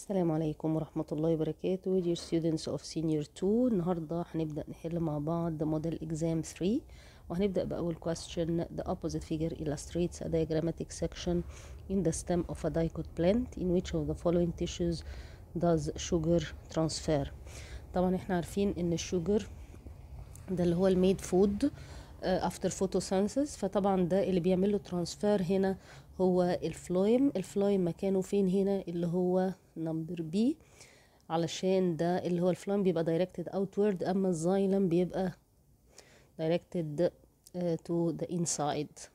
السلام عليكم ورحمة الله وبركاته dear students of senior 2 النهاردة هنبدأ نحل مع بعض model exam 3 وهنبدأ بأول question the opposite figure illustrates a diagrammatic section in the stem of a dicot plant in which of the following tissues does sugar transfer طبعا إحنا عارفين ان ال sugar ده اللي هو ال made food after photosynthesis فطبعا ده اللي بيعمل له transfer هنا هو الفلويم الفلويم مكانه فين هنا اللي هو نمبر بي علشان ده اللي هو الفلويم بيبقى directed outward اما الزايلم بيبقى uh, to the inside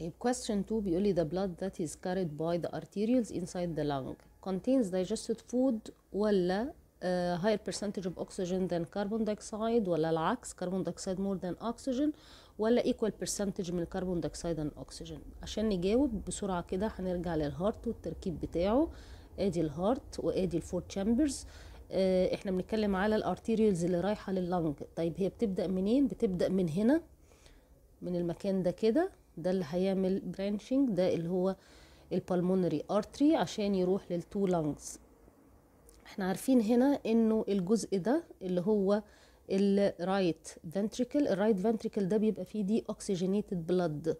طيب question 2 بيقول لي the blood that is carried by the arterioles inside the lung contains digested food ولا uh, higher percentage of oxygen than carbon dioxide ولا العكس carbon dioxide more than oxygen ولا equal percentage من الكربون and oxygen. عشان نجاوب بسرعة كده هنرجع لل heart والتركيب بتاعه. ادي ال heart وادي ال four chambers آه إحنا بنتكلم على ال arterioles اللي رايحة لل lung طيب هي بتبدأ منين؟ بتبدأ من هنا من المكان ده كده. ده اللي هيعمل branching ده اللي هو ال pulmonary artery عشان يروح لل two lungs إحنا عارفين هنا إنه الجزء ده اللي هو ال right ventricle ال right ventricle ده بيبقى فيه deoxygenated blood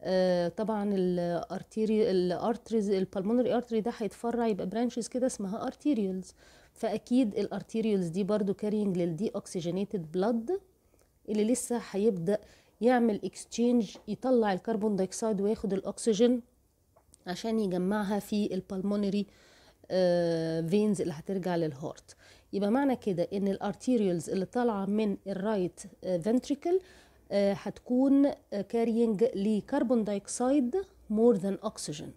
آه طبعا ال artery ال arteries ال pulmonary artery ده هيتفرع يبقى branches كده اسمها arterioles فأكيد ال arterioles دي برضو carrying لل deoxygenated blood اللي لسه هيبدأ يعمل exchange يطلع ال carbon dioxide وياخد الاكسجين عشان يجمعها في ال pulmonary veins اللي هترجع لل heart يبقى معنى كده إن ال arterioles اللي طالعة من ال right ventricle هتكون carrying ل carbon dioxide more than oxygen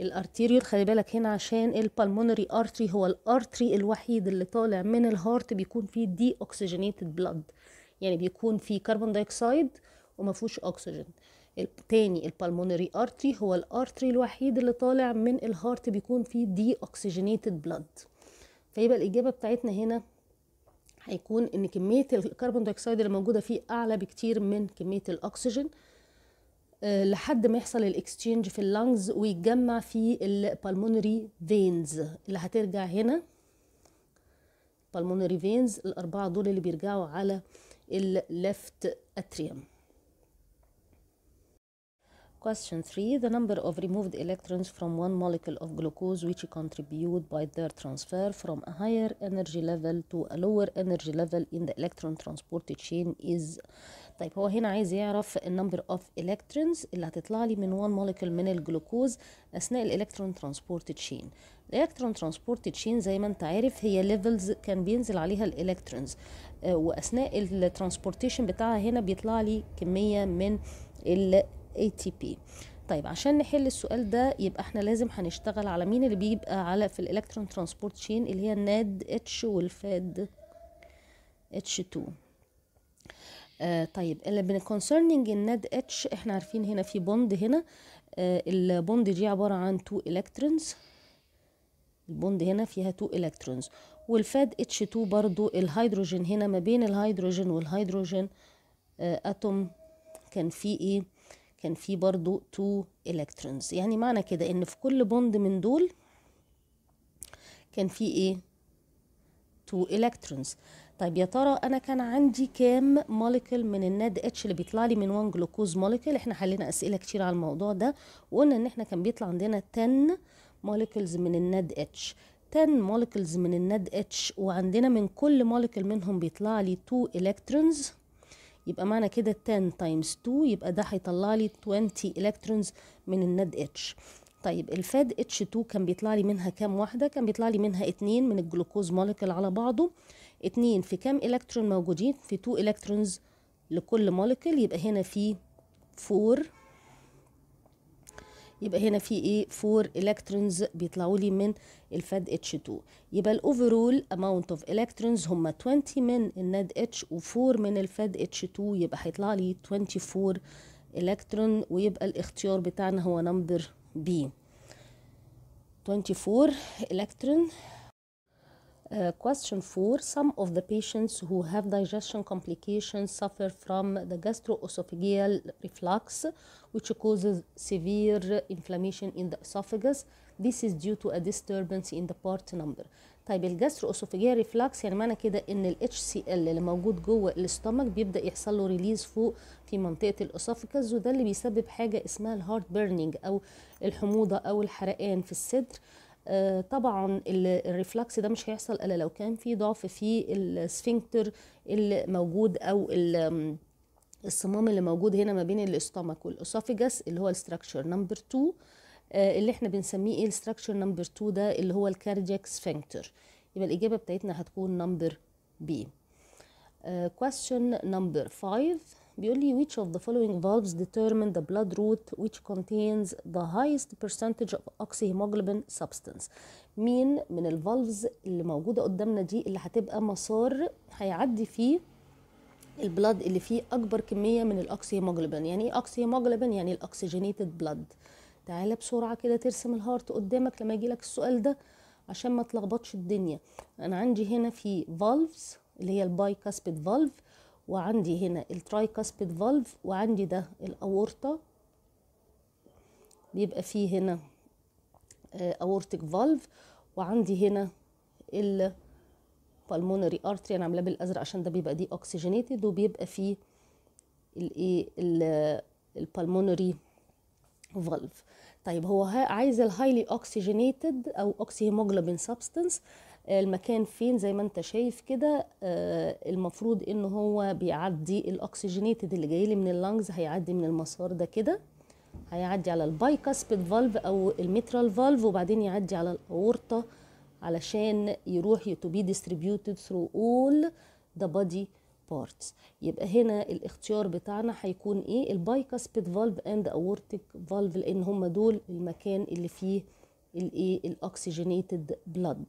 ال arteriole خلي بالك هنا عشان ال pulmonary artery هو ال artery الوحيد اللي طالع من ال heart بيكون فيه deoxygenated blood يعني بيكون فيه carbon dioxide وما فيهوش اكسجين التاني ال pulmonary artery هو ال artery الوحيد اللي طالع من ال heart بيكون فيه deoxygenated blood فيبقى الإجابة بتاعتنا هنا هيكون إن كمية ال carbon dioxide اللي موجودة فيه أعلى بكتير من كمية الأكسجين أه لحد ما يحصل ال exchange في ال lungs ويتجمع في ال pulmonary veins اللي هترجع هنا. pulmonary veins الأربعة دول اللي بيرجعوا على ال left atrium Question 3. The number of removed electrons from one molecule of glucose which contribute by their transfer from a higher energy level to a lower energy level in the electron transport chain is طيب هو هنا عايز يعرف ال number of electrons اللي هتطلع لي من one molecule من الجلوكوز أثناء ال electron transport chain ال electron transport chain زي ما أنت عارف هي levels كان بينزل عليها ال electrons آه وأثناء ال transportation بتاعها هنا بيطلع لي كمية من ال ATP طيب عشان نحل السؤال ده يبقى إحنا لازم هنشتغل على مين اللي بيبقى على في ال electron transport chain اللي هي ال NADH وال FAD H2 آه طيب اللي concerning ال NADH إحنا عارفين هنا في bond هنا. آه ال bond دي عبارة عن 2 electrons ال bond هنا فيها 2 electrons وال FADH2 برضو الهيدروجين هنا ما بين الهيدروجين والهيدروجين. آه atom كان في إيه؟ كان في برضو 2 electrons يعني معنى كده إن في كل bond من دول كان في إيه؟ 2 electrons طيب يا ترى أنا كان عندي كام molecule من ال NADH اللي بيطلع لي من 1 glucose molecule إحنا حلينا أسئلة كتير على الموضوع ده. وقلنا إن إحنا كان بيطلع عندنا 10 molecules من ال NADH 10 molecules من ال NADH وعندنا من كل molecule منهم بيطلع لي 2 electrons يبقى معنى كده 10 times 2 يبقى ده هيطلع لي 20 electrons من ال NADH طيب ال FADH2 كان بيطلع لي منها كام واحدة؟ كان بيطلع لي منها اتنين من ال glucose molecule على بعضه. اتنين في كام الكترون موجودين؟ في 2 electrons لكل molecule يبقى هنا في 4 يبقى هنا في إيه؟ 4 electrons بيطلعوا لي من ال FADH2 يبقى ال overall amount of electrons هم 20 من ال NADH و4 من ال FADH2 يبقى هيطلع لي 24 الكترون ويبقى الاختيار بتاعنا هو number B 24 الكترون Uh, question four Some of the patients who have digestion complications suffer from the gastroesophageal reflux, which causes severe inflammation in the esophagus. This is due to a disturbance in the part number. طيب ال gastroesophageal reflux يعني معنى كده ان ال HCl اللي موجود جوه ال stomach بيبدا يحصل له release فوق في منطقه ال esophagus وده اللي بيسبب حاجة اسمها ال heart burning أو الحموضه أو الحرقان في الصدر آه طبعا ال reflux ده مش هيحصل إلا لو كان في ضعف في ال sphincter اللي موجود أو الصمام اللي موجود هنا ما بين ال stomach وال esophagus اللي هو ال structure number 2 اللي إحنا بنسميه إيه ال structure number 2 ده؟ اللي هو ال cardiac sphincter يبقى الإجابة بتاعتنا هتكون number B question number 5 بيقول لي which of the following valves determine the blood route which contains the highest percentage of oxyhemoglobin substance? مين من ال valves اللي موجودة قدامنا دي اللي هتبقى مسار هيعدي فيه ال blood اللي فيه أكبر كمية من ال oxyhemoglobin يعني إيه oxyhemoglobin يعني ال oxygenated blood تعالى بسرعة كده ترسم ال heart قدامك لما يجيلك السؤال ده عشان ما تلخبطش الدنيا. أنا عندي هنا في valves اللي هي ال bicuspid valve وعندي هنا ال tricuspid valve وعندي ده الأورطة. بيبقى فيه هنا aortic valve وعندي هنا ال pulmonary artery أنا عاملاه بالأزرق عشان ده بيبقى deoxygenated وبيبقى فيه الايه ال pulmonary valve طيب هو عايز ال highly oxygenated أو oxyhemoglobin substance المكان فين زي ما انت شايف كده المفروض ان هو بيعدي ال oxygenated اللي جاي لي من ال lungs هيعدي من المسار ده كده. هيعدي على ال bicuspid valve أو ال mitral valve وبعدين يعدي على الأورطة علشان يروح to be distributed through all the body parts. يبقى هنا الاختيار بتاعنا هيكون إيه؟ ال bicuspid valve and aortic valve لأن هم دول المكان اللي فيه الايه ال oxygenated blood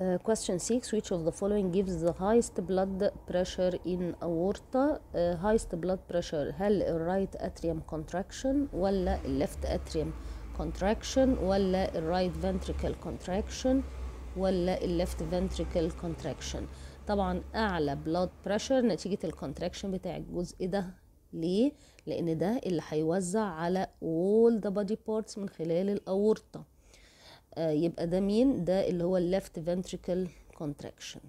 Uh, question 6 which of the following gives the highest blood pressure in aorta uh, highest blood pressure هل ال right atrium contraction ولا ال left atrium contraction ولا ال right ventricle contraction ولا ال left ventricle contraction طبعا اعلى blood pressure نتيجة الكونتراكشن بتاع الجزء ده ليه؟ لأن ده اللي هيوزع على all the body parts من خلال الاورطه آه يبقى ده مين ده اللي هو left ventricle contraction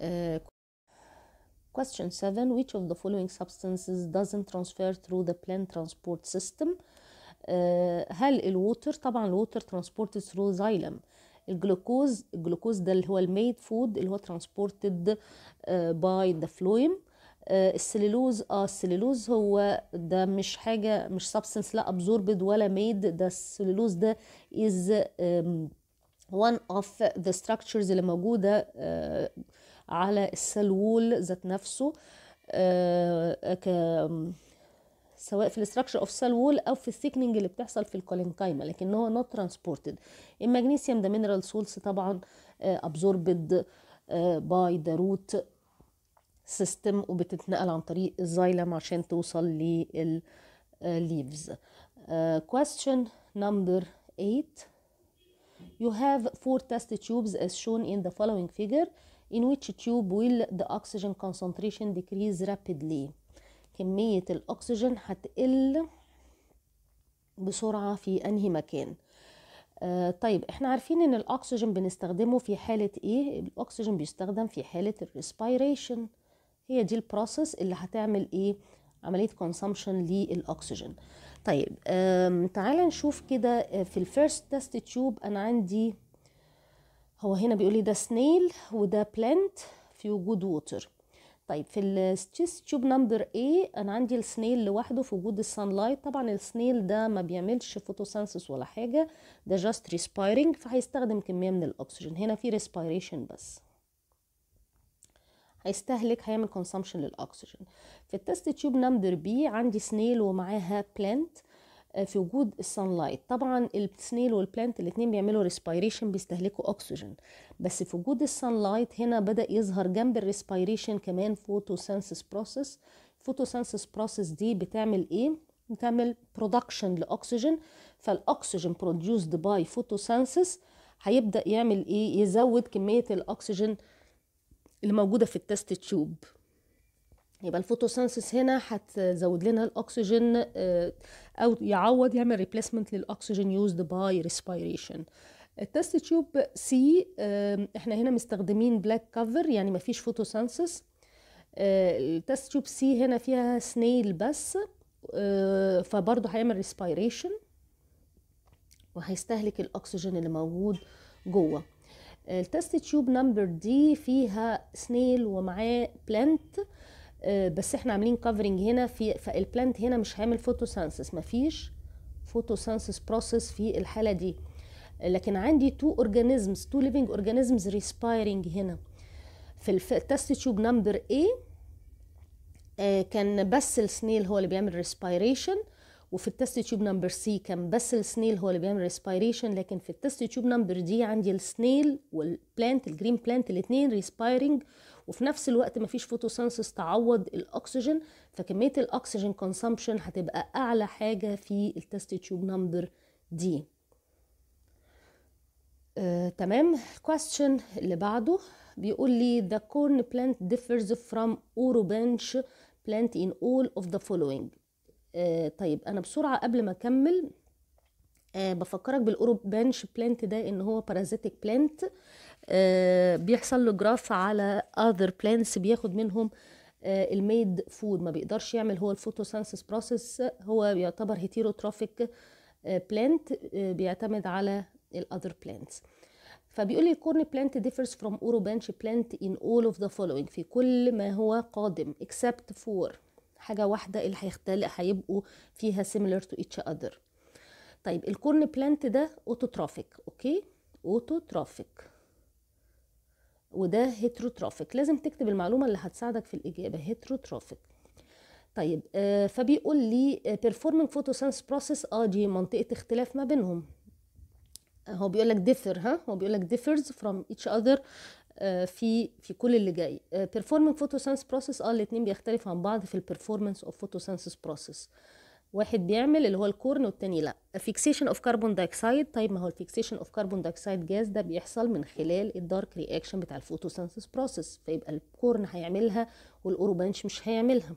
uh, question 7 which of the following substances doesn't transfer through the plant transport system uh, هل الووتر طبعا الووتر transported through xylem الجلوكوز الجلوكوز ده اللي هو ال made food اللي هو uh, by the phloem السليلوز آه السليلوز هو ده مش حاجة مش substance لا absorbed ولا made ده السليلوز ده is one of the structures اللي موجودة uh, على ال cell wall ذات نفسه uh, ك سواء في ال structure of cell wall أو في ال thickening اللي بتحصل في ال collenchyma لكن هو not transported المغنيسيوم ده mineral salts طبعا absorbed by the root system وبتتنقل عن طريق ال xylem عشان توصل للل leaves uh, question number 8 you have four test tubes as shown in the following figure in which tube will the oxygen concentration decrease rapidly. كمية الأكسجين هتقل بسرعة في أنهي مكان. آه طيب إحنا عارفين إن الأكسجين بنستخدمه في حالة إيه؟ الأكسجين بيستخدم في حالة ال respiration هي دي ال process اللي هتعمل إيه؟ عملية consumption للأكسجين. طيب تعال نشوف كده في ال first test tube أنا عندي هو هنا بيقول لي ده snail وده plant في وجود water طيب في ال test tube number A أنا عندي ال snail لوحده في وجود ال sunlight طبعا ال snail ده ما بيعملش photosynthesis ولا حاجة ده just respiring فهيستخدم كمية من الأكسجين. هنا في respiration بس. هيستهلك هيعمل consumption للأكسجين. في ال test tube number B عندي snail ومعاها plant في وجود ال sunlight طبعا ال snail وال plant الاثنين بيعملوا respiration بيستهلكوا اكسجين بس في وجود ال sunlight هنا بدأ يظهر جنب ال respiration كمان photosynthesis process photosynthesis process دي بتعمل إيه؟ بتعمل production لأكسجين. فالأكسجين produced by photosynthesis هيبدأ يعمل إيه؟ يزود كمية الاكسجين اللي موجودة في ال test tube. يبقى ال photosynthesis هنا هتزود لنا الأكسجين آه، أو يعوض يعمل replacement للأكسجين used by respiration ال test tube C إحنا هنا مستخدمين black cover يعني ما فيش photosynthesis ال test tube C هنا فيها snail بس آه، فبرضه هيعمل respiration وهيستهلك الأكسجين اللي موجود جوه. ال test tube number D فيها snail ومعاه plant بس إحنا عاملين covering هنا في فال plant هنا مش هيعمل photosynthesis مفيش photosynthesis process في الحالة دي. لكن عندي two organisms two living organisms respiring هنا. في ال test tube number A، كان بس ال snail هو اللي بيعمل respiration وفي ال test tube number C كان بس ال snail هو اللي بيعمل respiration لكن في ال test tube number D عندي ال snail وال plant ال green plant الاثنين respiring وفي نفس الوقت مفيش photosynthesis تعوض الأكسجين فكمية الأكسجين consumption هتبقى أعلى حاجة في ال test tube number D. آه، تمام. ال question اللي بعده بيقول لي the corn plant differs from orobanche plant in all of the following. طيب أنا بسرعة قبل ما أكمل آه، بفكرك بال orobanche plant ده إن هو parasitic plant آه، بيحصل له graft على other plants بياخد منهم آه، ال made food. ما بيقدرش يعمل هو ال photosynthesis process هو يعتبر heterotrophic plant بيعتمد على ال other plants. فبيقول لي ال corn plant differs from orobanche plant in all of the following في كل ما هو قادم except for حاجة واحدة اللي هيختلف هيبقوا فيها similar to each other. طيب ال corn plant ده autotrophic okay autotrophic وده heterotrophic لازم تكتب المعلومة اللي هتساعدك في الإجابة heterotrophic طيب آه فبيقول لي آه performing photosynthesis process آه دي منطقة اختلاف ما بينهم. هو بيقول لك differ ها؟ هو بيقول لك differs from each other. في في كل اللي جاي. آه performing photosynthesis process آه الاتنين بيختلفوا عن بعض في ال performance of photosynthesis process. واحد بيعمل اللي هو ال corn والتاني لا. fixation of carbon dioxide طيب ما هو ال fixation of carbon dioxide gas ده بيحصل من خلال ال dark reaction بتاع ال photosynthesis process فيبقى ال corn هيعملها وال orobanche مش هيعملها.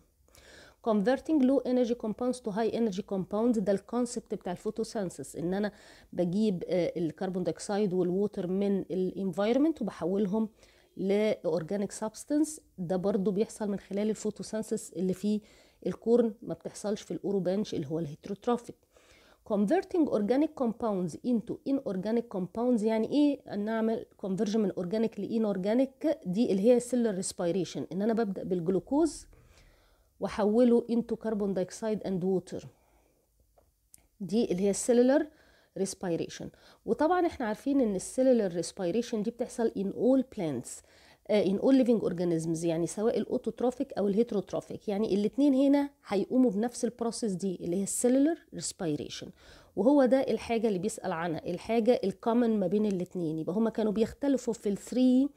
Converting low energy compounds to high energy compounds. ده ال concept بتاع ال photosynthesis إن أنا بجيب ال carbon dioxide وال water من ال environment وبحولهم ل organic substance ده برضو بيحصل من خلال ال photosynthesis اللي فيه ال corn ما بتحصلش في ال orobanche اللي هو ال heterotrophic. Converting organic compounds into inorganic compounds يعني إيه؟ نعمل conversion من organic ل inorganic دي اللي هي cellular respiration. إن أنا ببدأ بالجلوكوز واحوله into carbon dioxide and water. دي اللي هي cellular respiration. وطبعا إحنا عارفين إن ال cellular respiration دي بتحصل in all plants in all living organisms يعني سواء ال autotrophic أو ال heterotrophic. يعني الاثنين هنا هيقوموا بنفس ال process دي اللي هي ال cellular respiration وهو ده الحاجة اللي بيسأل عنها الحاجة ال common ما بين الاثنين يبقى هما كانوا بيختلفوا في ال three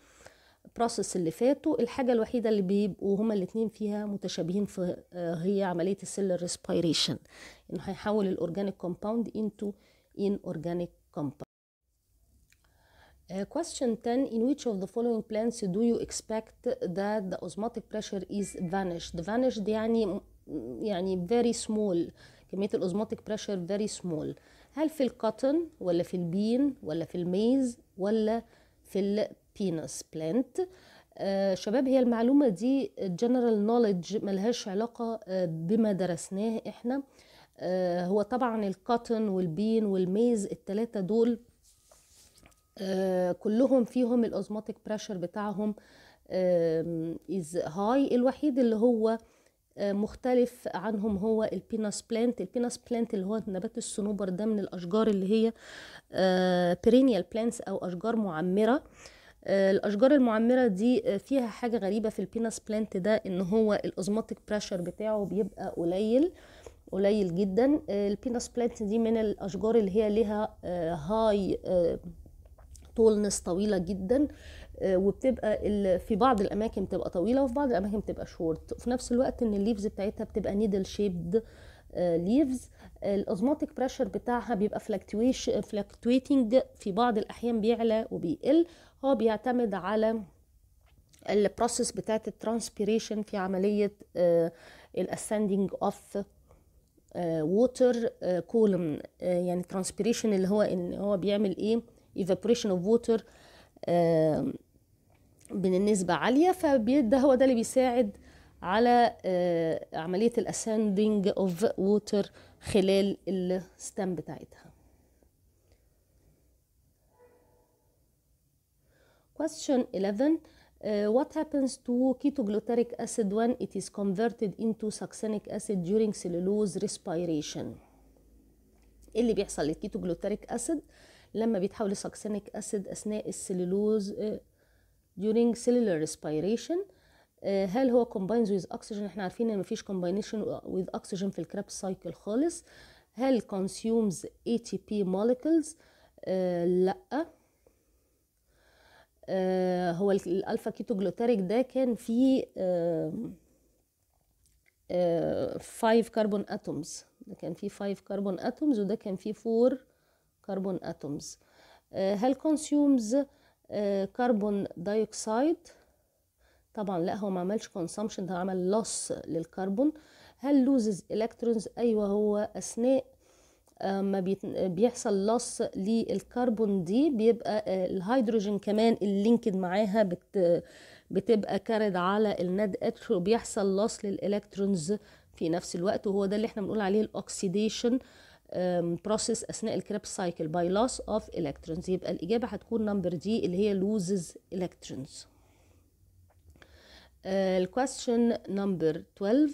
process اللي فاتوا الحاجة الوحيدة اللي بيبقوا هما الاثنين فيها متشابهين في هي عملية ال cellular respiration إنه هيحول ال organic compound into inorganic compound Uh, question 10 in which of the following plants do you expect that the osmotic pressure is vanished? Vanished يعني يعني very small كمية ال osmotic pressure very small. هل في ال cotton ولا في ال bean ولا في ال maize ولا في ال pinus plant آه شباب هي المعلومة دي general knowledge ملهاش علاقة آه بما درسناه إحنا. آه هو طبعا ال cotton وال bean وال maize التلاتة دول كلهم فيهم ال osmotic pressure بتاعهم is high الوحيد اللي هو مختلف عنهم هو ال pinus plant ال pinus plant اللي هو نبات الصنوبر ده من الأشجار اللي هي perennial plants أو أشجار معمرة. آه الأشجار المعمرة دي فيها حاجة غريبة في ال pinus plant ده إن هو ال osmotic pressure بتاعه بيبقى قليل قليل جدا. ال pinus plant دي من الأشجار اللي هي ليها high tallness طويلة جدا وبتبقى في بعض الأماكن بتبقى طويلة وفي بعض الأماكن بتبقى شورت وفي نفس الوقت إن ال leaves بتاعتها بتبقى needle shaped leaves ال osmotic pressure بتاعها بيبقى fluctuating في بعض الأحيان بيعلى وبيقل. هو بيعتمد على ال process بتاعت ال transpiration في عملية ال ascending of water column يعني transpiration اللي هو إن هو بيعمل إيه؟ evaporation of water بنسبة عالية فده هو ده اللي بيساعد على عملية ال ascending of water خلال ال stem بتاعتها. Question 11 Uh, what happens to ketoglutaric acid when it is converted into succinic acid during cellular respiration إيه اللي بيحصل لل ketoglutaric acid لما بيتحول ل succinic acid اثناء ال cellular uh, during cellular respiration uh, هل هو combines with oxygen إحنا عارفين ان مفيش combination with oxygen في ال Krebs cycle خالص هل consumes ATP molecules لا آه هو ال alpha ketoglutaric ده كان فيه 5 carbon atoms ده كان فيه 5 كربون اتومز وده كان فيه 4 carbon atoms آه هل consumes carbon dioxide طبعا لا هو ما عملش consumption ده عمل loss لل carbon هل loses electrons أيوه هو أثناء ما بيحصل loss لل carbon دي بيبقى الهيدروجين كمان ال linked معاها بت بتبقى carried على ال NADH وبيحصل loss لل electrons في نفس الوقت وهو ده اللي إحنا بنقول عليه ال oxidation process أثناء ال Krebs cycle by loss of electrons يبقى الإجابة هتكون number D اللي هي loses electrons. ال question number 12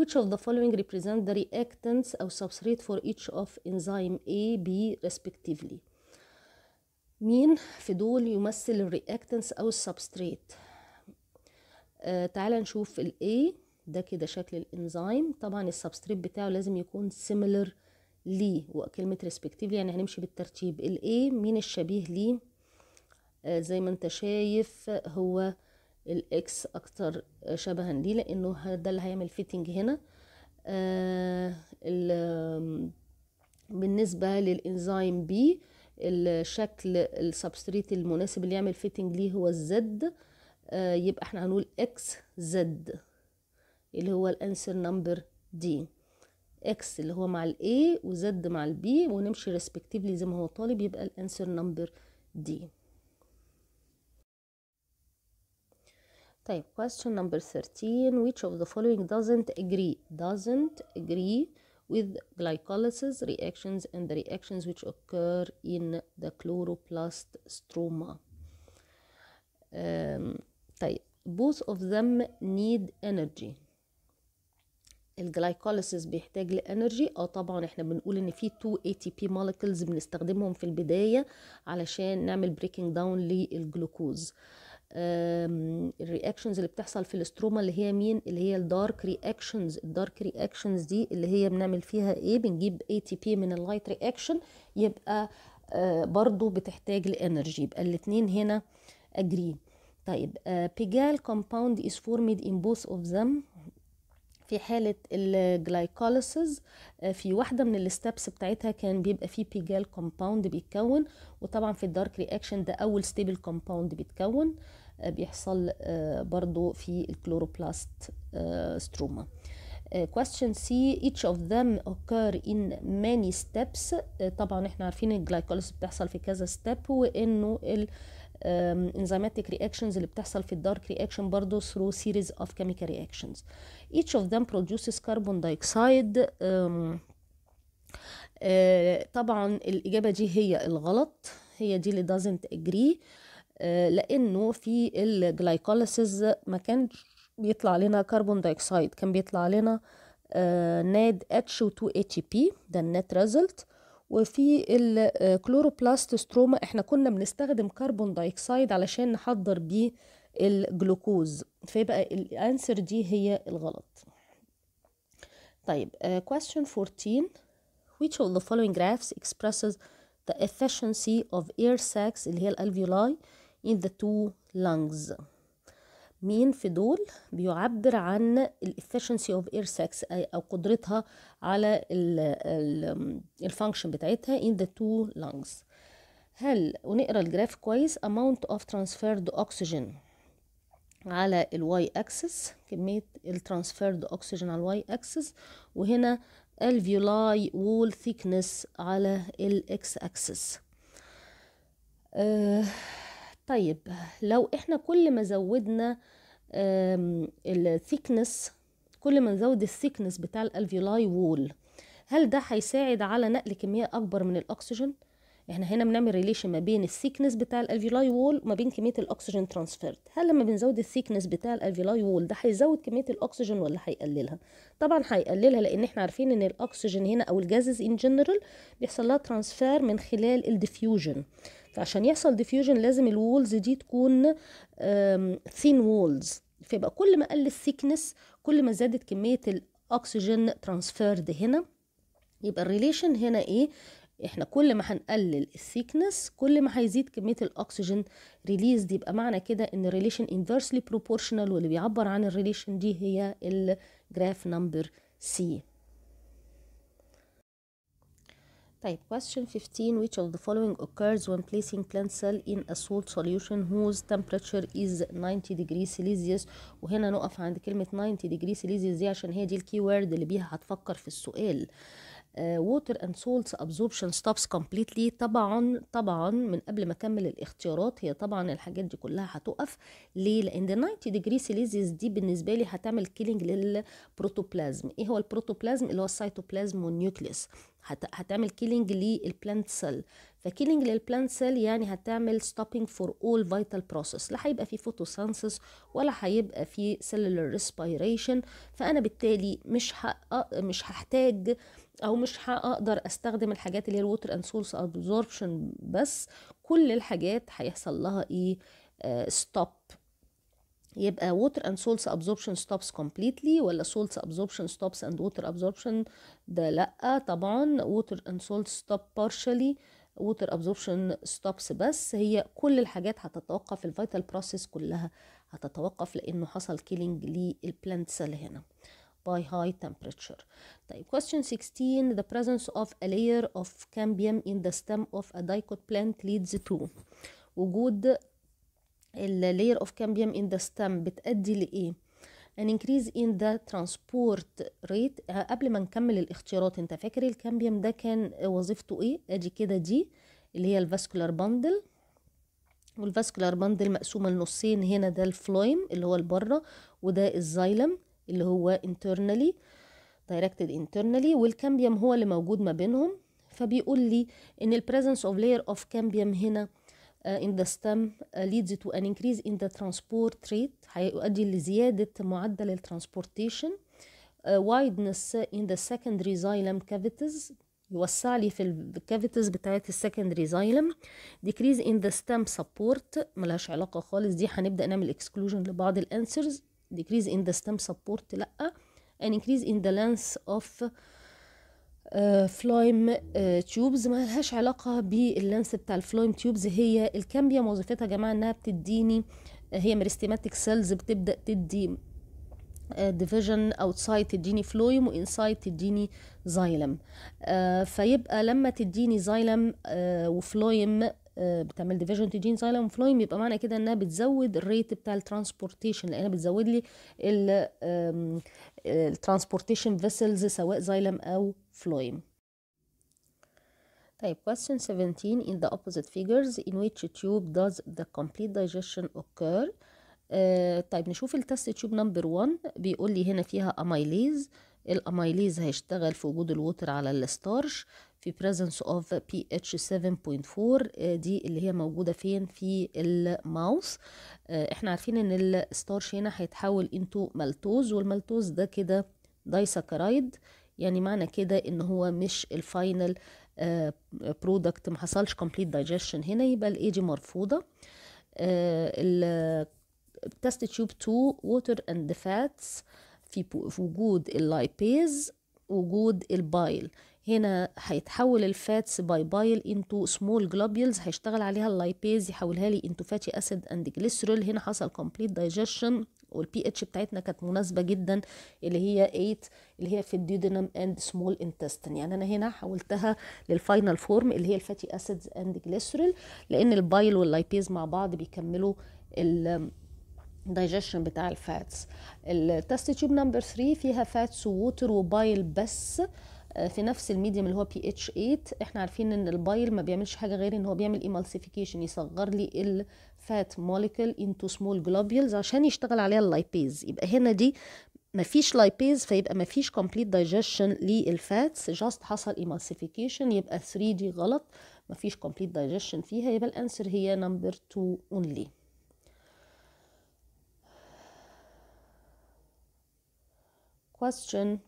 which of the following represent the reactants أو substrate for each of enzyme A, B respectively? مين في دول يمثل ال reactants أو ال substrate؟ آه تعال نشوف ال A. ده كده شكل الإنزيم. طبعا ال substrate بتاعه لازم يكون similar ليه وكلمة respectively يعني هنمشي بالترتيب. ال A مين الشبيه ليه آه زي ما انت شايف هو ال X أكتر شبها ليه لأنه ده اللي هيعمل fitting هنا. آه بالنسبة للإنزيم B الشكل ال substrate المناسب اللي يعمل fitting ليه هو ال Z آه يبقى إحنا هنقول X Z اللي هو ال answer number D X اللي هو مع ال A و Z مع ال B ونمشي respectively زي ما هو طالب يبقى ال answer number D طيب question number 13 which of the following doesn't agree doesn't agree with glycolysis reactions and the reactions which occur in the chloroplast stroma um, طيب both of them need energy ال glycolysis بيحتاج ل energy آه طبعا إحنا بنقول ان في 2 ATP molecules بنستخدمهم في البدايه علشان نعمل breaking down للجلوكوز ال reactions اللي بتحصل في ال stroma اللي هي مين؟ اللي هي ال dark reactions ال dark reactions دي اللي هي بنعمل فيها إيه؟ بنجيب ATP من ال light reaction يبقى آه برضو بتحتاج ل energy يبقى الاتنين هنا agree طيب PGAL compound is formed in both of them. في حالة ال glycolysis في واحدة من ال steps بتاعتها كان بيبقى فيه PGAL compound بيتكون. وطبعا في ال dark reaction ده أول stable compound بيتكون. بيحصل برضو في ال chloroplast stroma. question C each of them occur in many steps. طبعا إحنا عارفين ال glycolysis بتحصل في كذا step وإنه ال enzymatic reactions اللي بتحصل في ال dark reaction برضو through series of chemical reactions. Each of them produces carbon dioxide. um, uh, طبعا الإجابة دي هي الغلط. هي دي اللي doesn't agree. Uh, لأنه في ال glycolysis ما كانش بيطلع لنا carbon dioxide كان بيطلع لنا NADPH2 ده ال net result. وفي ال chloroplast stroma إحنا كنا بنستخدم carbon dioxide علشان نحضر بيه الجلوكوز. فيبقى ال answer دي هي الغلط. طيب uh, question 14 which of the following graphs expresses the efficiency of air sacs اللي هي ال alveoli؟ In the two lungs. مين في دول بيعبر عن ال efficiency of air sacs أو قدرتها على ال function بتاعتها in the two lungs. هل ونقرا ال graph كويس؟ amount of transferred oxygen على ال Y axis كمية ال transferred oxygen على ال Y axis وهنا alveoli wall thickness على ال X axis آه طيب لو إحنا كل ما زودنا ال thickness كل ما نزود ال thickness بتاع ال alveoli wall هل ده هيساعد على نقل كمية أكبر من الاكسجين إحنا هنا بنعمل relation ما بين ال thickness بتاع ال alveoli wall وما بين كمية ال oxygen transferred هل لما بنزود ال thickness بتاع ال alveoli wall ده هيزود كمية الاكسجين ولا هيقللها؟ طبعا هيقللها لأن إحنا عارفين إن الاكسجين هنا أو ال gases in general بيحصل لها transfer من خلال ال diffusion فعشان يحصل diffusion لازم ال walls دي تكون thin walls فيبقى كل ما قل ال thickness كل ما زادت كمية ال oxygen transferred هنا. يبقى ال relation هنا إيه؟ إحنا كل ما هنقلل ال thickness كل ما هيزيد كمية ال oxygen released يبقى معنى كده إن ال relation inversely proportional واللي بيعبر عن ال relation دي هي ال graph number C طيب question 15 which of the following occurs when placing plant cell in a salt solution whose temperature is 90 degrees Celsius وهنا نقف عند كلمة 90 degrees Celsius دي عشان هي دي ال key word اللي بيها هتفكر في السؤال water and salts absorption stops completely طبعا طبعا من قبل ما أكمل الاختيارات هي طبعا الحاجات دي كلها هتقف. ليه؟ لأن 90 degree Celsius دي بالنسبة لي هتعمل killing للبروتوبلازم إيه هو البروتوبلازم اللي هو السيتوبلازم وال nucleus هتعمل killing لل plant cell ف killing لل plant cell يعني هتعمل stopping for all vital processes لا هيبقى في photosynthesis ولا هيبقى في cellular respiration فأنا بالتالي مش مش هحتاج أو مش هقدر أستخدم الحاجات اللي هي ال water and salts absorption بس كل الحاجات هيحصل لها إيه؟ stop uh, يبقى water and salts absorption stops completely ولا salts absorption stops and water absorption ده لأ طبعا water and salts stop partially water absorption stops بس. هي كل الحاجات هتتوقف الفيتال بروسيس كلها هتتوقف لأنه حصل كيلينج للبلانت سيل هنا. By high temperature. طيب question 16 the presence of a layer of cambium in the stem of a dicot plant leads to وجود layer of cambium in the stem بتأدي لإيه؟ an increase in the transport rate قبل ما نكمل الاختيارات انت فاكر الكامبيوم ده كان وظيفته إيه؟ أدي كده دي اللي هي ال vascular bundle وال vascular bundle مقسومة لنصين هنا ده ال phloem اللي هو البرة وده ال xylem اللي هو internally directed internally والكامبيوم هو اللي موجود ما بينهم فبيقول لي ان ال presence of layer of cambium هنا uh, in the stem uh, leads to an increase in the transport rate هيؤدي لزيادة معدل ال transportation uh, wideness in the secondary xylem cavities يوسع لي في ال cavities بتاعت ال secondary xylem decrease in the stem support ملهاش علاقة خالص دي هنبدأ نعمل exclusion لبعض ال answers decrease in the stem support لأ. An increase in the length of phloem tubes ما لهاش علاقة بال length بتاع ال phloem tubes هي الكامبيوم وظيفتها يا جماعة إنها بتديني هي meristematic cells بتبدأ تدي division outside تديني phloem و inside تديني xylem فيبقى لما تديني xylem و phloem بتعمل division تديني xylem و phloem يبقى معنى كده إنها بتزود ال rate بتاع ال transportation لأنها بتزود لي ال transportation vessels سواء xylem أو phloem طيب question 17 in the opposite figures in which tube does the complete digestion occur آه طيب نشوف ال test tube number 1 بيقول لي هنا فيها amylase ال amylase هيشتغل في وجود ال water على ال starch. في presence of pH 7.4 آه دي اللي هي موجودة فين؟ في ال mouth. آه إحنا عارفين إن ال starch هنا هيتحول into maltose وال maltose ده كده disaccharide يعني معنى كده إن هو مش ال final product ما حصلش complete digestion هنا يبقى ال A دي مرفوضة. test tube 2 water and fats في وجود ال lipase وجود ال bile. هنا هيتحول ال fats by bile into small globules هيشتغل عليها ال lipase يحولها لي into fatty acid and glycerol هنا حصل complete digestion وال pH بتاعتنا كانت مناسبة جدا اللي هي 8 اللي هي في ال duodenum and small intestine يعني أنا هنا حولتها لل final form اللي هي ال fatty acids and glycerol لأن ال bile وال lipase مع بعض بيكملوا ال digestion بتاع ال fats ال test tube number 3 فيها fats water و bile بس. في نفس ال medium اللي هو بي اتش 8 إحنا عارفين إن ال bile ما بيعملش حاجة غير إن هو بيعمل emulsification يصغر لي ال fat molecule into small globules عشان يشتغل عليها ال lipase يبقى هنا دي مفيش lipase فيبقى مفيش complete digestion لل fats just حصل emulsification يبقى 3 دي غلط. مفيش كومبليت دايجيشن فيها يبقى الأنسر هي نمبر 2 اونلي question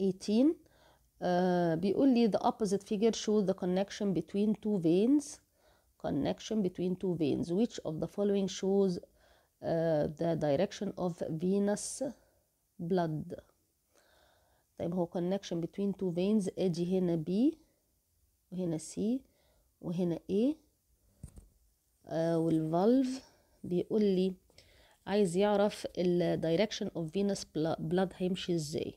18 uh, بيقول لي the opposite figure shows the connection between two veins connection between two veins which of the following shows uh, the direction of venous blood طيب هو connection between two veins ادي هنا B وهنا C وهنا A uh, وال valve بيقول لي عايز يعرف ال direction of venous blood هيمشي إزاي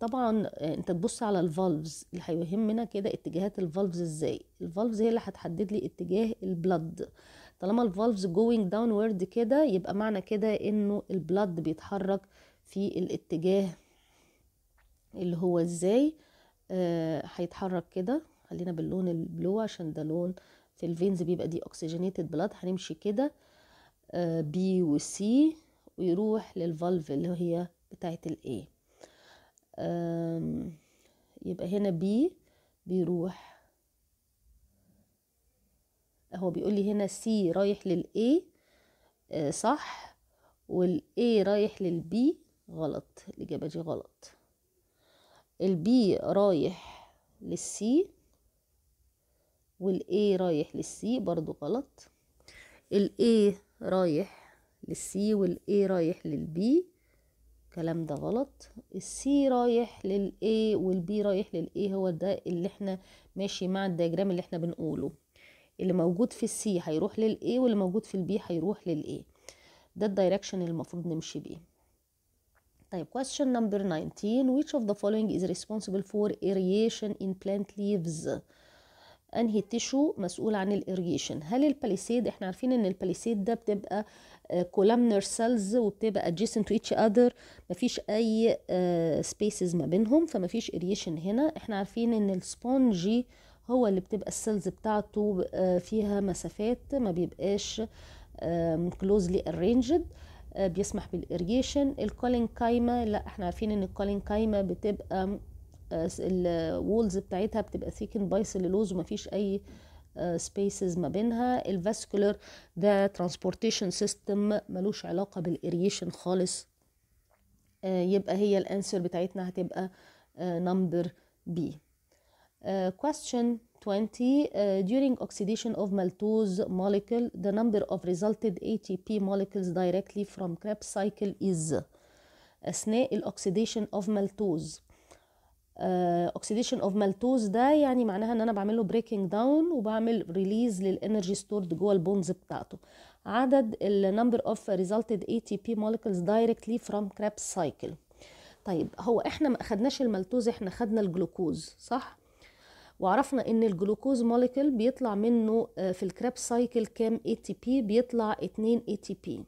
طبعا أنت تبص على ال valves اللي هيهمنا كده اتجاهات ال valves إزاي؟ ال valves هي اللي هتحدد لي اتجاه ال blood طالما ال valves going downward كده يبقى معنى كده إنه ال blood بيتحرك في الاتجاه اللي هو إزاي. آه هيتحرك كده خلينا باللون ال blue عشان ده لون في ال veins بيبقى deoxygenated blood هنمشي كده B و C ويروح لل valve اللي هي بتاعت ال A يبقى هنا B بيروح. هو بيقول لي هنا C رايح لل A صح؟ وال A رايح لل B غلط. الإجابة دي غلط. البي رايح للسي والاي رايح للسي برضو غلط. الاي رايح للسي والاي رايح للبي الكلام ده غلط. السي رايح للاي والبي رايح للاي هو ده اللي إحنا ماشي مع ال diagram اللي إحنا بنقوله. اللي موجود في ال C هيروح لل A واللي موجود في ال B هيروح لل A ده ال direction اللي المفروض نمشي بيه. طيب question number 19 which of the following is responsible for aeration in plant leaves? انهي tissue مسؤول عن ال aeration هل ال palisade إحنا عارفين ان ال palisade ده بتبقى columnar cells وبتبقى adjacent to each other مفيش أي spaces ما بينهم فمفيش aeration هنا. إحنا عارفين إن ال spongy هو اللي بتبقى ال cells بتاعته فيها مسافات ما بيبقاش closely arranged بيسمح بال aeration ال collenchyma لا إحنا عارفين إن ال collenchyma بتبقى ال walls بتاعتها بتبقى thickened by cellulose ومفيش أي spaces ما بينها. ال vascular ده transportation system ملوش علاقة بال aeration خالص. يبقى هي ال answer بتاعتنا هتبقى number B question 20 uh, during oxidation of maltose molecule the number of resulted ATP molecules directly from Krebs cycle is. أثناء ال oxidation of maltose. oxidation of maltose ده يعني معناها إن أنا بعمل له breaking down وبعمل release لل energy stored جوه ال bonds بتاعته. عدد ال number of resulted ATP molecules directly from Krebs cycle طيب هو إحنا ما أخدناش المالتوز إحنا خدنا الجلوكوز صح؟ وعرفنا إن ال glucose molecule بيطلع منه في ال Krebs cycle كام ATP بيطلع 2 ATP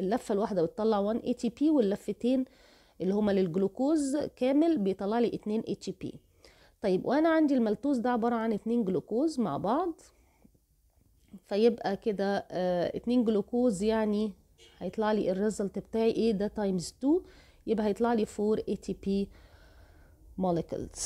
اللفة الواحدة بتطلع 1 ATP واللفتين اللي هما للجلوكوز كامل بيطلع لي 2 ATP طيب وأنا عندي المالتوز ده عبارة عن 2 جلوكوز مع بعض. فيبقى كده آه 2 جلوكوز يعني هيطلع لي الريزلت بتاعي إيه؟ ده تايمز 2 يبقى هيطلع لي 4 اي تي بي molecules.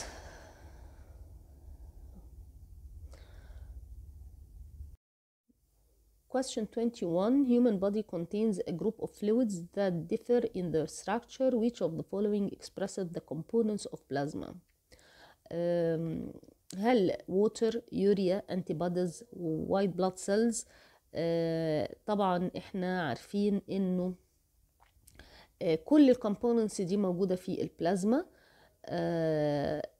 Question 21 Human body contains a group of fluids that differ in their structure. Which of the following expresses the components of plasma? Um, هل water, urea, antibodies, white blood cells uh, طبعا إحنا عارفين انه uh, كل ال components دي موجودة في البلازما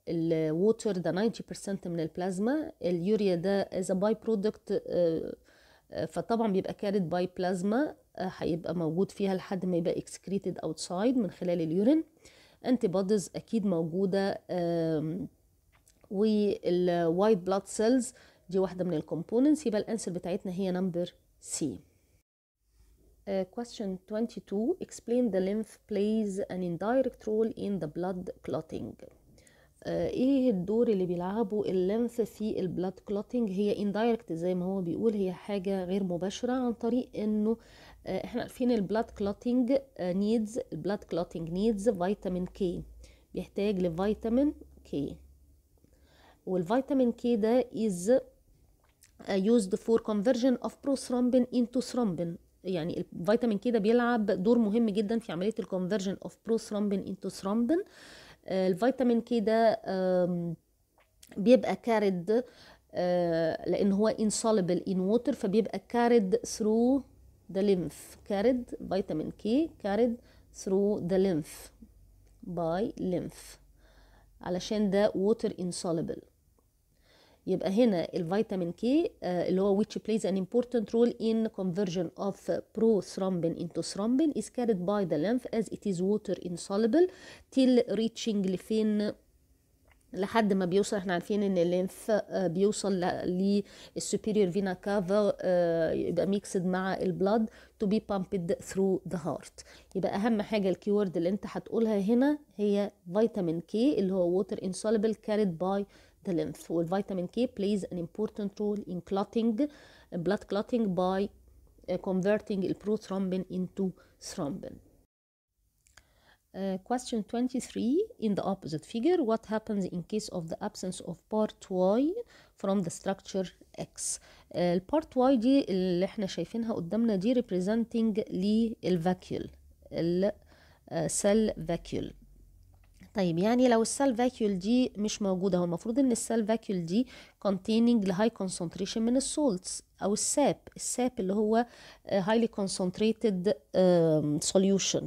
ال water ده 90% من البلازما اليوريا ده as by-product فطبعا بيبقى carried by بلازما هيبقى موجود فيها لحد ما يبقى excreted outside من خلال ال urine. antibodies أكيد موجودة وال white blood cells دي واحدة من ال components يبقى ال answer بتاعتنا هي number C Uh, question 22 explain the lymph plays an indirect role in the blood clotting. إيه الدور اللي بيلعبه ال lymph في ال blood clotting هي indirect زي ما هو بيقول هي حاجة غير مباشرة عن طريق إنه uh, إحنا عارفين ال blood clotting needs ال blood clotting needs vitamin K بيحتاج لفيتامين K وال vitamin K ده is used for conversion of prothrombin into thrombin. يعني ال vitamin K ده بيلعب دور مهم جدا في عملية ال conversion of prothrombin into thrombin آه، ال vitamin K ده بيبقى carried آه، لأن هو insoluble in water فبيبقى carried through the lymph carried vitamin K carried through the lymph by lymph علشان ده water insoluble يبقى هنا ال vitamin K اللي هو which plays an important role in conversion of prothrombin into thrombin is carried by the lymph as it is water insoluble till reaching لفين لحد ما بيوصل إحنا عارفين ان ال lymph بيوصل لل superior vena cava يبقى ميكسد مع البلاد to be pumped through the heart يبقى اهم حاجة الكيورد اللي انت هتقولها هنا هي فيتامين كي اللي هو water insoluble carried by the lymph والفيتامين K plays an important role in clotting blood clotting by uh, converting البروثرومبين into thrombin. Uh, question 23 in the opposite figure what happens in case of the absence of part Y from the structure X البارت uh, Y دي اللي احنا شايفينها قدامنا دي representing للفاكيول السيل فاكيول طيب يعني لو ال cell vacuole دي مش موجودة هو المفروض إن السيل فاكيول دي containing لهاي concentration من السولتس أو الساب الساب اللي هو highly concentrated solution.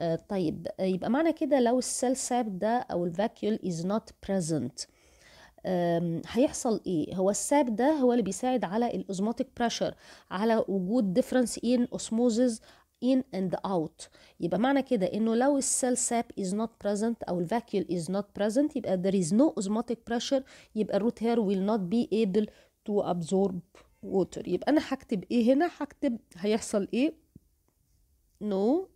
uh, طيب يبقى معنى كده لو ال cell sap ده أو ال vacuole is not present هيحصل إيه؟ هو ال sap ده هو اللي بيساعد على ال osmotic pressure على وجود difference in osmosis in and out يبقى معنى كده انه لو ال cell sap is not present أو ال vacuole is not present يبقى there is no osmotic pressure يبقى ال root hair will not be able to absorb water يبقى أنا هكتب إيه هنا هكتب هيحصل إيه no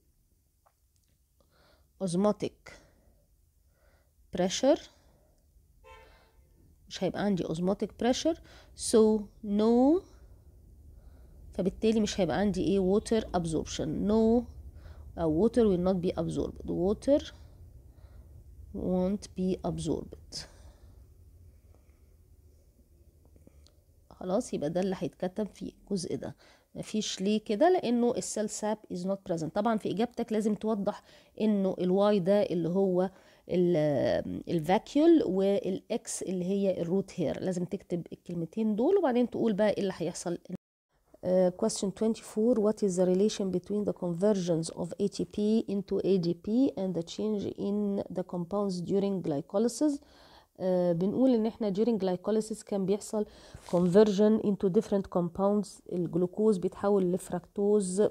osmotic pressure مش هيبقى عندي osmotic pressure so no فبالتالي مش هيبقى عندي إيه water absorption. No أو water will not be absorbed. Water won't be absorbed. خلاص يبقى ده اللي هيتكتب في الجزء ده. مفيش ليه كده؟ لأنه السيل ساب is not present. طبعا في إجابتك لازم توضح إنه ال Y ده اللي هو ال vacuole وال X اللي هي ال root hair لازم تكتب الكلمتين دول وبعدين تقول بقى إيه اللي هيحصل. Uh, question 24 What is the relation between the conversions of ATP into ADP and the change in the compounds during glycolysis? Uh, بنقول ان إحنا during glycolysis كان بيحصل conversion into different compounds الجلوكوز بيتحول لفركتوز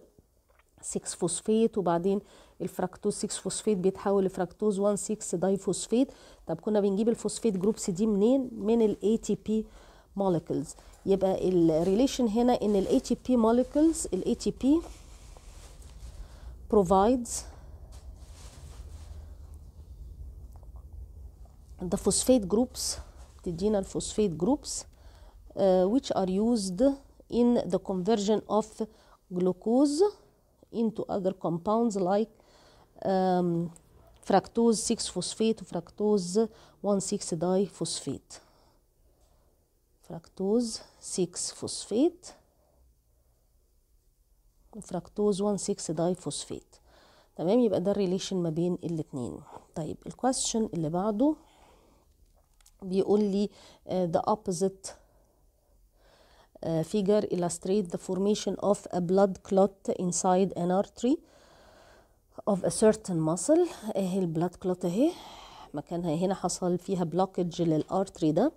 6 فوسفيت وبعدين الفركتوز 6 فوسفيت بيتحول لفركتوز 1 6 diphosphate طب كنا بنجيب ال phosphate groups دي منين من ATP molecules يبقى الريليشن هنا ان ال ATP molecules ال ATP provides the phosphate groups تدينا الفوسفات groups uh, which are used in the conversion of glucose into other compounds like um, fructose 6 phosphate وفركتوز 1 6 diphosphate fructose 6 phosphate و fructose 1 6 diphosphate تمام؟ يبقى ده ال relation ما بين الاتنين. طيب ال question اللي بعده بيقول لي uh, the opposite uh, figure illustrate the formation of a blood clot inside an artery of a certain muscle. اهي ال blood clot اهي. مكانها هنا حصل فيها blockage لل artery ده.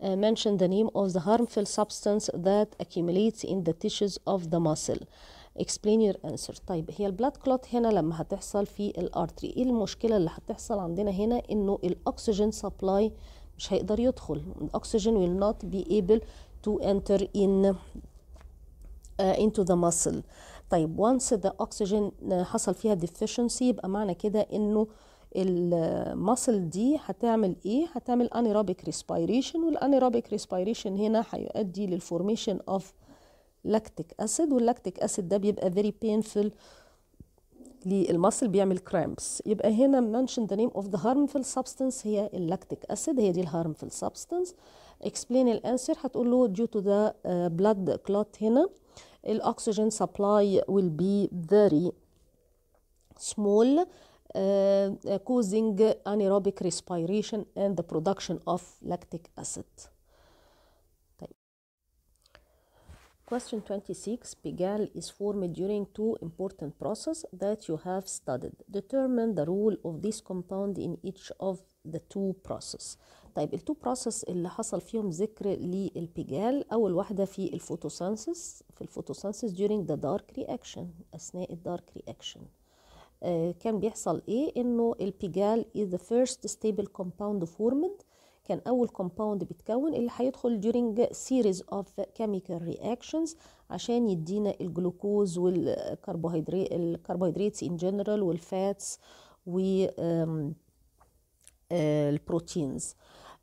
Uh, mention the name of the harmful substance that accumulates in the tissues of the muscle explain your answer طيب هي ال blood clot هنا لما هتحصل في ال artery إيه المشكلة اللي هتحصل عندنا هنا انه ال oxygen supply مش هيقدر يدخل الاكسجين will not be able to enter in uh, into the muscle طيب once the oxygen حصل فيها deficiency يبقى معنى كده انه ال muscle دي هتعمل إيه؟ هتعمل anaerobic respiration وال anaerobic respiration هنا هيؤدي لل formation of lactic acid وال lactic acid ده بيبقى very painful لل muscle بيعمل cramps. يبقى هنا mention the name of the harmful substance هي ال lactic acid هي دي ال harmful substance. Explain الانسر هتقول له due to the uh, blood clot هنا. الاكسجين supply will be small. uh, causing anaerobic respiration and the production of lactic acid. طيب. Question 26. Pigalle is formed during two important processes that you have studied. Determine the role of this compound in each of the two processes. طيب ال two process اللي حصل فيهم ذكر لل PGAL اول واحدة في ال photosynthesis في ال photosynthesis during the dark reaction اثناء ال dark آه كان بيحصل إيه؟ إنه ال PGAL is the first stable compound formed كان أول compound بيتكون اللي هيدخل during series of chemical reactions عشان يدينا الجلوكوز والكربوهيدرات ال carbohydrates in general وال fats و ال proteins.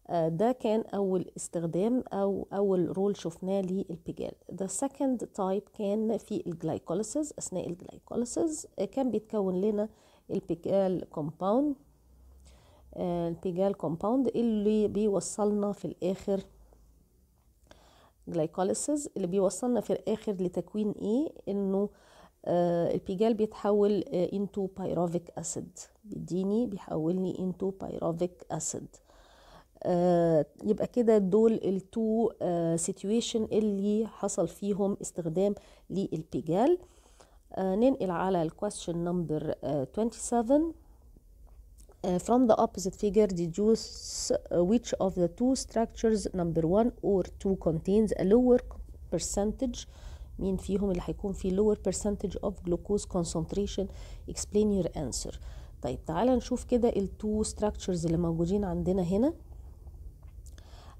ده كان أول استخدام أو أول role شفناه لل PGAL The second type كان في ال glycolysis أثناء ال glycolysis كان بيتكون لنا ال PGAL compound ال PGAL compound اللي بيوصلنا في الآخر glycolysis اللي بيوصلنا في الآخر لتكوين إيه؟ إنه آه ال PGAL بيتحول آه into pyruvic acid. بيديني بيحولني pyruvic acid. آه يبقى كده دول ال two situation اللي حصل فيهم استخدام لل PGAL ننقل على ال question number 27 Uh, from the opposite figure deduce which of the two structures number one or two contains a lower percentage مين فيهم اللي هيكون فيه lower percentage of glucose concentration explain your answer طيب تعالى نشوف كده ال two structures اللي موجودين عندنا هنا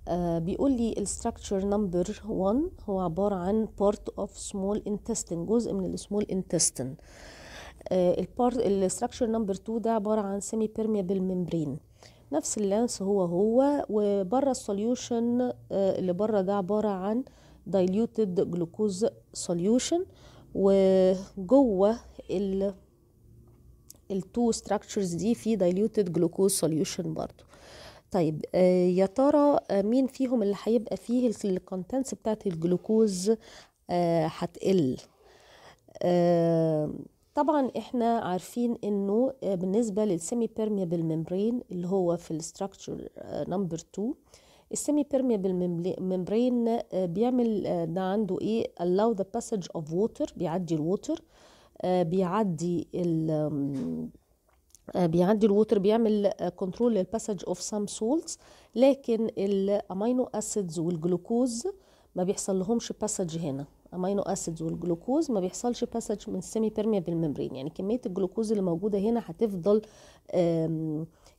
آه بيقول لي ال structure number 1 هو عبارة عن part of small intestine جزء من ال small آه ال part ال structure number 2 ده عبارة عن semi permeable membrane. نفس اللانس هو هو وبره ال solution آه اللي بره ده عبارة عن diluted glucose solution. وجوه ال ال two structures دي في diluted glucose solution برضو. طيب آه يا ترى آه مين فيهم اللي هيبقى فيه ال contents بتاعت الجلوكوز هتقل؟ آه طبعا إحنا عارفين إنه بالنسبة لل semi permeable membrane اللي هو في ال structure number 2 ال semi permeable membrane بيعمل ده عنده إيه؟ allow the passage of water بيعدي ال water بيعدي ال بيعدي ال water بيعمل control لل passage of some salts لكن ال amino acids وال glucose ما بيحصل لهمش passage هنا. amino acids وال glucose ما بيحصلش passage من ال semi permeable membrane يعني كمية الجلوكوز اللي موجودة هنا هتفضل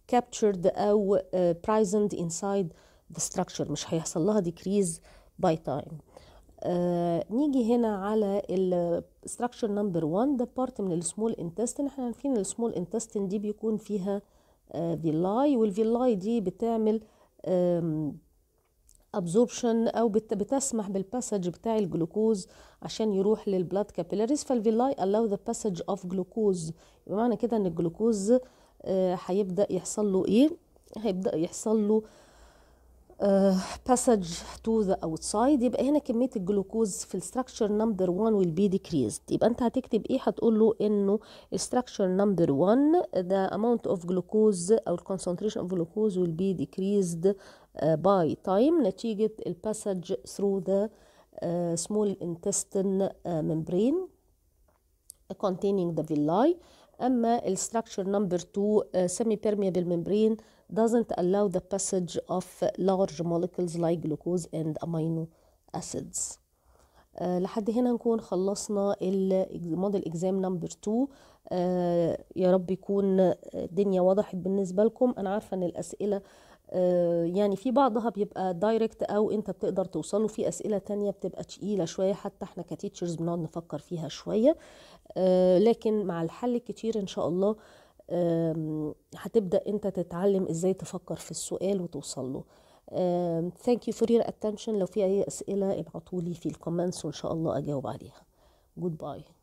captured أو present inside the structure مش هيحصل لها decrease by time آه نيجي هنا على ال structure number 1 ده part من ال small intestine إحنا عارفين ال small intestine دي بيكون فيها آه villi وال villi دي بتعمل absorption أو بت بتسمح بال passage بتاع الجلوكوز عشان يروح لل blood capillaries فال villi allow the passage of glucose. بمعنى كده إن الجلوكوز هيبدأ آه يحصل له إيه؟ هيبدأ يحصل له passage to the outside يبقى هنا كميه الجلوكوز في ال structure number 1 will be decreased يبقى انت هتكتب إيه هتقول له انه ال structure number 1 the amount of glucose أو concentration of glucose will be decreased uh, by time نتيجه ال passage through the uh, small intestine uh, membrane containing the villi أما ال structure number 2 semi permeable membrane doesn't allow the passage of large molecules like glucose and amino acids. آه، لحد هنا نكون خلصنا ال model exam number 2 آه، يا رب يكون الدنيا وضحت بالنسبة لكم. أنا عارفة إن الأسئلة آه، يعني في بعضها بيبقى direct أو أنت بتقدر توصله في أسئلة تانية بتبقى تقيلة شوية حتى إحنا ك teachers بنقعد نفكر فيها شوية. آه، لكن مع الحل الكتير إن شاء الله هتبدأ أنت تتعلم إزاي تفكر في السؤال وتوصل له you for your attention. لو في أي أسئلة ابعتولي في الكومنتس وان شاء الله أجاوب عليها. Goodbye.